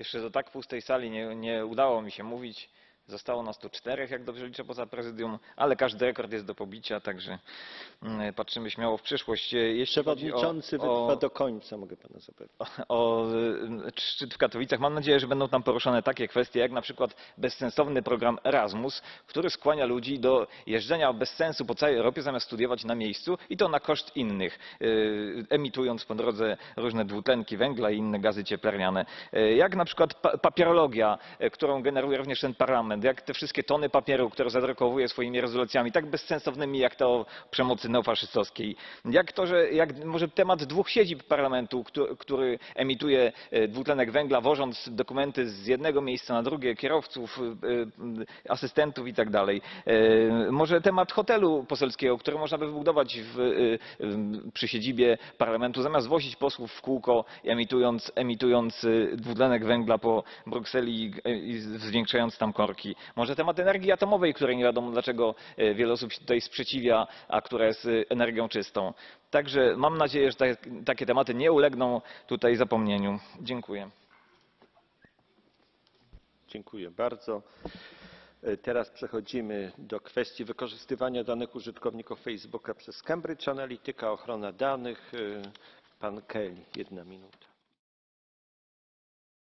Jeszcze do tak pustej sali nie, nie udało mi się mówić. Zostało nas tu czterech, jak dobrze liczę, poza prezydium, ale każdy rekord jest do pobicia, także mm, patrzymy śmiało w przyszłość. E, Jeśli o- Przewodniczący o, wytrwa do końca, mogę pana zapewnić. o y, szczyt w Katowicach. Mam nadzieję, że będą tam poruszone takie kwestie, jak na przykład bezsensowny program Erasmus, który skłania ludzi do jeżdżenia bez sensu po całej Europie, zamiast studiować na miejscu i to na koszt innych, y, emitując po drodze różne dwutlenki węgla i inne gazy cieplarniane. Jak na przykład pa- papierologia, którą generuje również ten parlament, jak te wszystkie tony papieru, które zadrukowuje swoimi rezolucjami, tak bezsensownymi jak to o przemocy neofaszystowskiej. Jak to, że jak może temat dwóch siedzib parlamentu, któ- który emituje e, dwutlenek węgla, wożąc dokumenty z jednego miejsca na drugie, kierowców, e, e, asystentów i tak dalej. Może temat hotelu poselskiego, który można by wybudować w, przy siedzibie parlamentu, zamiast wozić posłów w kółko, emitując, emitując dwutlenek węgla po Brukseli i zwiększając tam korki. Może temat energii atomowej, której nie wiadomo dlaczego e, wiele osób się tutaj sprzeciwia, a która jest e, energią czystą. Także mam nadzieję, że tak, takie tematy nie ulegną tutaj zapomnieniu. Dziękuję. Dziękuję bardzo. E, Teraz przechodzimy do kwestii wykorzystywania danych użytkowników Facebooka przez Cambridge Analytica, ochrona danych. Pan Kelly, jedna minuta.